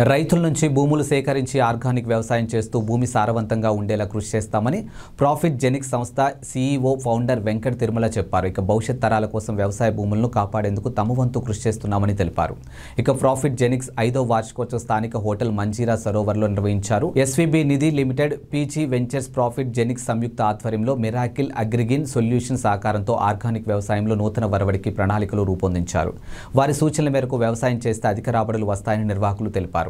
రైతుల నుంచి భూములు సేకరించి ఆర్గానిక్ వ్యవసాయం చేస్తూ భూమి సారవంతంగా ఉండేలా కృషి చేస్తామని ప్రాఫిట్ జెనిక్స్ సంస్థ సీఈఓ ఫౌండర్ వెంకట తిరుమల చెప్పారు. ఇక భవిష్యత్ తరాల కోసం వ్యవసాయ భూములను కాపాడేందుకు తమ వంతు కృషి చేస్తున్నామని తెలిపారు. ఇక ప్రాఫిట్ జెనిక్స్ ఐదో వార్షికోత్సవ స్థానిక హోటల్ మంజీరా సరోవర్లో నిర్వహించారు. SVB Nidhi Limited PG Ventures Profit Genics సంయుక్త ఆధ్వర్యంలో మిరాకిల్ అగ్రిగిన్ సొల్యూషన్ సహకారంతో ఆర్గానిక్ వ్యవసాయంలో నూతన వరవడికి ప్రణాళికలు రూపొందించారు. వారి సూచనల మేరకు వ్యవసాయం చేస్తే అధిక రాబడులు వస్తాయని నిర్వాహకులు తెలిపారు.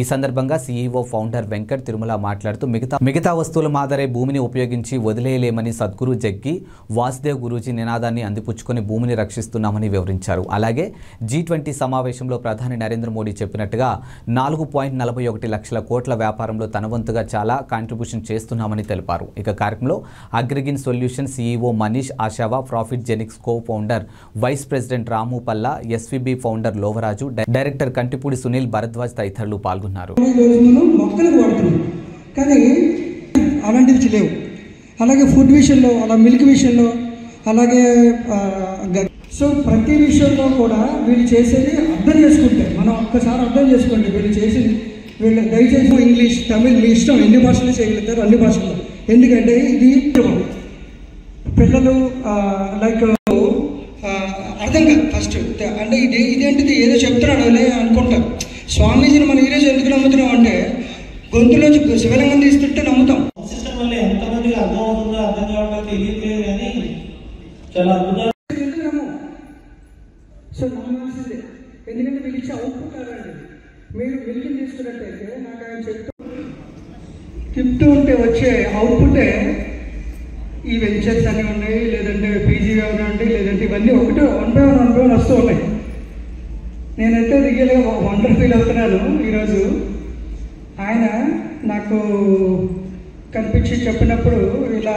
ఈ సందర్భంగా సీఈఓ ఫౌండర్ వెంకట్ తిరుమల మాట్లాడుతూ మిగతా మిగతా వస్తువుల మాదిరే భూమిని ఉపయోగించి వదిలేయలేమని సద్గురు జగ్గి వాసుదేవ్ గురూజీ నినాదాన్ని అందిపుచ్చుకొని భూమిని రక్షిస్తున్నామని వివరించారు. అలాగే జీ ట్వంటీ సమావేశంలో ప్రధాని నరేంద్ర మోడీ చెప్పినట్టుగా నాలుగు పాయింట్ నలభై ఒకటి లక్షల కోట్ల వ్యాపారంలో తన వంతుగా చాలా కాంట్రిబ్యూషన్ చేస్తున్నామని తెలిపారు. ఇక కార్యక్రమంలో Agrigin Solution CEO Manish Ashava Profit Genics co founder vice president Ramu Palla SVB founder Lovaraju director Kantipudi Sunil Bharadwaj తదితరులు పాల్గొన్నారు. కానీ అలాంటివి లేవు. అలాగే ఫుడ్ విషయంలో అలా మిల్క్ విషయంలో అలాగే సో ప్రతి విషయంలో కూడా వీళ్ళు చేసేది అర్థం చేసుకుంటే మనం ఒక్కసారి అర్థం చేసుకోండి. వీళ్ళు చేసేది వీళ్ళు దయచేసి ఇంగ్లీష్ తమిళ్ మీ ఇష్టం. ఎన్ని భాషలు చేయగలుగుతారు అన్ని భాషలు. ఎందుకంటే ఇది పిల్లలు లైక్ అర్థం కాదు. ఫస్ట్ అంటే ఇది ఇదేంటిది? ఏదో చెప్తున్నాడు అనుకుంటారు. స్వామీజీని మనం ఈరోజు ఎందుకు నమ్ముతున్నాం అంటే గొంతులోంచి శివలింగం తీస్తుంటే నమ్ముతాం. సిస్టమ్ వల్ల ఎంతమందికి అర్థం అవుతుందో అర్థం కావడం తెలియట్లేదు కానీ చాలా అద్భుతాలు. సో నమ్మాల్సిందే ఎందుకంటే వీళ్ళు ఇచ్చే అవుట్పుట్ అలాంటి మీరు మిల్క్ తీసుకున్నట్టయితే నాకు ఆయన చెప్తూ చెప్తూ ఉంటే వచ్చే అవుట్పుటే ఈ వెంచర్స్ అని ఉన్నాయి లేదంటే పీజీ ఉన్నాయి లేదంటే ఇవన్నీ ఒకటే one by one one by one వస్తూ ఉన్నాయి. నేనైతే రియల్గా వండర్ ఫీల్ అవుతున్నాను ఈరోజు. ఆయన నాకు కనిపించి చెప్పినప్పుడు ఇలా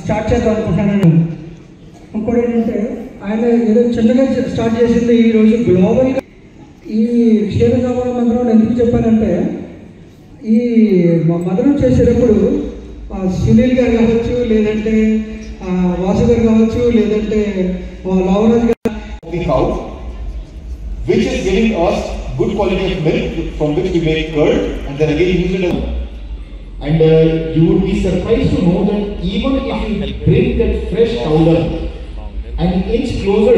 స్టార్ట్ చేద్దాం అనుకుంటున్నాను. ఇంకోటి ఏంటంటే ఆయన ఏదో చిన్నగా స్టార్ట్ చేసింది ఈరోజు గ్లోబల్గా ఈ క్షీర కావాల మందిరం ఎందుకు చెప్పానంటే ఈ మ- మదనం చేసేటప్పుడు సునీల్ గారు కావచ్చు లేదంటే వాసు గారు కావచ్చు లేదంటే ఆ, గారు. Which is giving us good quality of milk from which we make curd and then again use it as And uh, you would be surprised to know that even if you bring that fresh dung an inch closer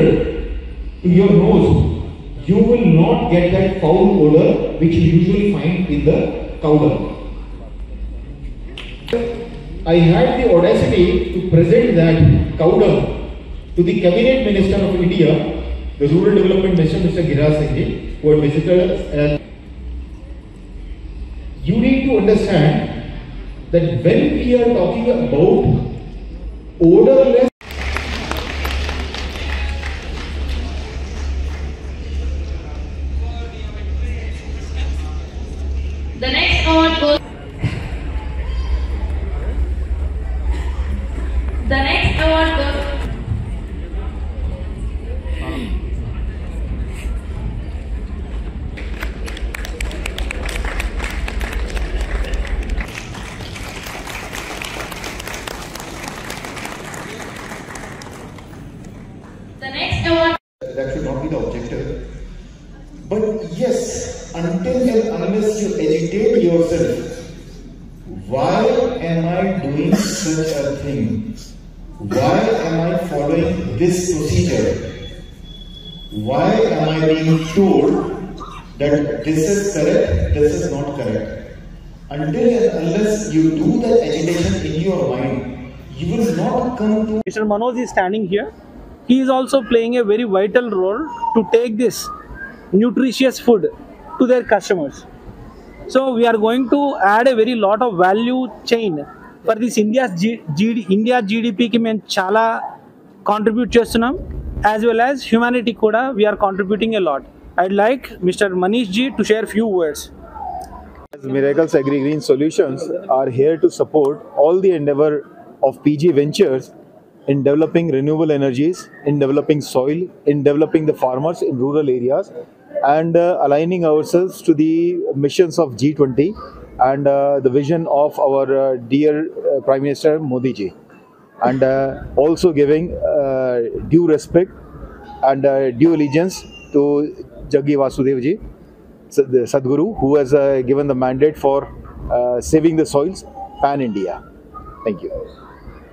to your nose, you will not get that foul odor which you usually find in the dung. I had the audacity to present that dung to the cabinet minister of India, the rural development minister, Mr. Giriraj Singh, who had visited us. And you need to understand that when we are talking about odorless yourself, why am I doing such a thing? Why am I following this procedure? Why am I being told that this is correct, this is not correct? Until and unless you do that agitation in your mind, you will not come to Mr. Manoj is standing here. He is also playing a very vital role to take this nutritious food to their customers. So we are going to add a very lot of value chain for this India's G, G, India GDP కి మేము చాలా contribute చేస్తున్నాం as well as humanity కూడా we are contributing a lot I'd like mister Manish G to share few words As Miracles Agri Green Solutions are here to support all the endeavor of PG Ventures in developing renewable energies, in developing soil, in developing the farmers in rural areas, and uh, aligning ourselves to the missions of G20 and uh, the vision of our uh, dear Prime Minister Modi ji, and uh, also giving uh, due respect and uh, due allegiance to Jaggi Vasudev ji Sad- Sadhguru, who has given the mandate for saving the soils pan India. Thank you.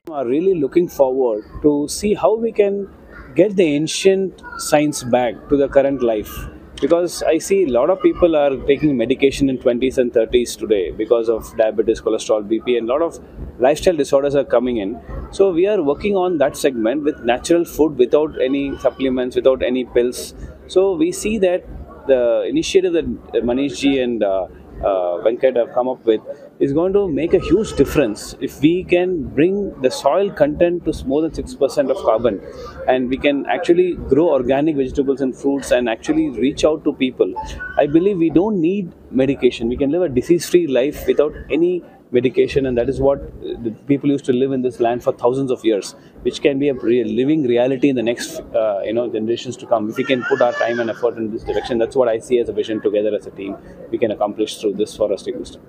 We are really looking forward to see how we can get the ancient science back to the current life because i see a lot of people are taking medication in 20s and 30s today because of diabetes cholesterol bp and a lot of lifestyle disorders are coming in. So we are working on that segment with natural food without any supplements without any pills. So we see that the initiative that manish ji and uh, uh, Venkat have come up with is going to make a huge difference if we can bring the soil content to more than 6% of carbon and we can actually grow organic vegetables and fruits and actually reach out to people. I believe we don't need medication. We can live a disease free life without any medication and that is what uh, the people used to live in this land for thousands of years which can be a real living reality in the next uh, you know generations to come. If we can put our time and effort in this direction that's what i see as a vision together as a team we can accomplish through this foresting system